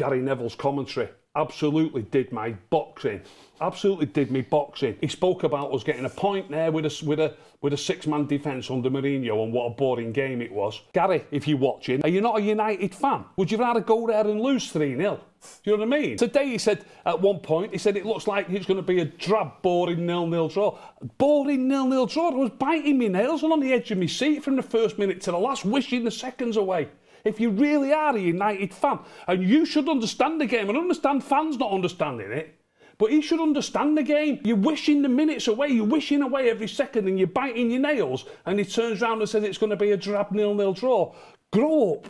Gary Neville's commentary absolutely did my boxing. Absolutely did me boxing. He spoke about us getting a point there with a with a with a six-man defence under Mourinho and what a boring game it was. Gary, if you're watching, are you not a United fan? Would you rather go there and lose 3-0? Do you know what I mean? Today he said at one point he said it looks like it's going to be a drab, boring nil-nil draw. Boring nil-nil draw. I was biting my nails and on the edge of my seat from the first minute to the last, wishing the seconds away if you really are a United fan. And you should understand the game and understand fans not understanding it. But he should understand the game. You're wishing the minutes away, you're wishing away every second and you're biting your nails and he turns around and says it's going to be a drab nil-nil draw. Grow up.